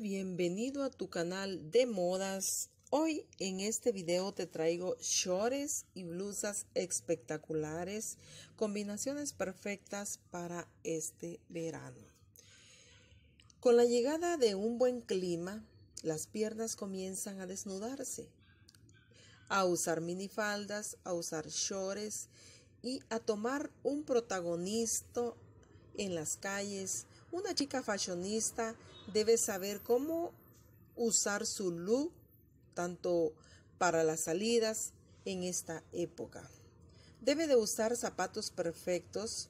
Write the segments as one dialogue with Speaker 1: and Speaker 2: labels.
Speaker 1: bienvenido a tu canal de modas. Hoy en este video te traigo shorts y blusas espectaculares, combinaciones perfectas para este verano. Con la llegada de un buen clima, las piernas comienzan a desnudarse, a usar minifaldas, a usar shorts y a tomar un protagonista en las calles. Una chica fashionista debe saber cómo usar su look tanto para las salidas en esta época. Debe de usar zapatos perfectos,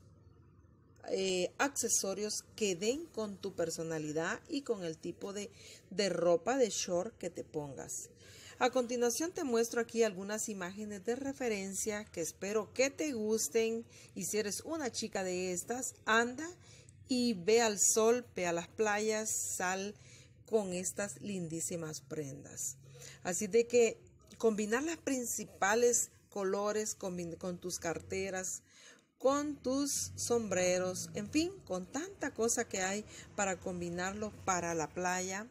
Speaker 1: eh, accesorios que den con tu personalidad y con el tipo de, de ropa de short que te pongas. A continuación te muestro aquí algunas imágenes de referencia que espero que te gusten y si eres una chica de estas, anda y ve al sol, ve a las playas, sal con estas lindísimas prendas. Así de que combinar las principales colores con, tus carteras, con tus sombreros, en fin, con tanta cosa que hay para combinarlo para la playa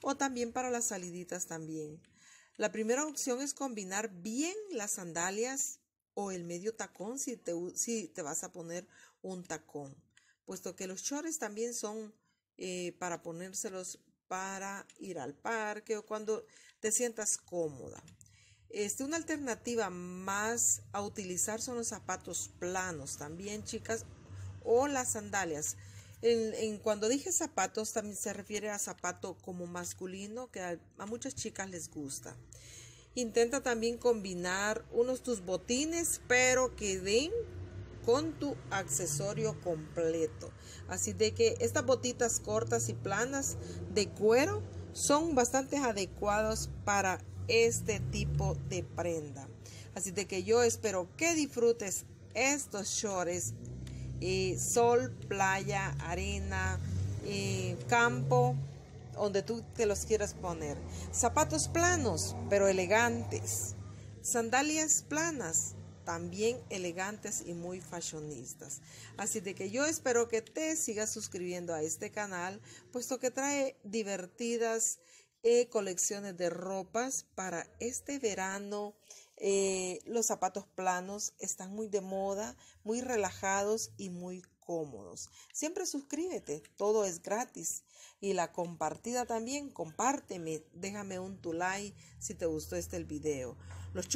Speaker 1: o también para las saliditas también. La primera opción es combinar bien las sandalias o el medio tacón si te, si te vas a poner un tacón puesto que los shorts también son eh, para ponérselos para ir al parque o cuando te sientas cómoda. Este, una alternativa más a utilizar son los zapatos planos también, chicas, o las sandalias. En, cuando dije zapatos, también se refiere a zapato como masculino, que a, a muchas chicas les gusta. Intenta también combinar unos tus botines, pero que den con tu accesorio completo. Así de que estas botitas cortas y planas de cuero son bastante adecuadas para este tipo de prenda. Así de que yo espero que disfrutes estos shorts. y sol, playa, arena, campo, donde tú te los quieras poner. Zapatos planos, pero elegantes. Sandalias planas, también elegantes y muy fashionistas. Así de que yo espero que te sigas suscribiendo a este canal, puesto que trae divertidas eh, colecciones de ropas para este verano. Eh, los zapatos planos están muy de moda, muy relajados y muy cómodos. Siempre suscríbete, todo es gratis. Y la compartida también, compárteme, déjame un tu like si te gustó este video. Los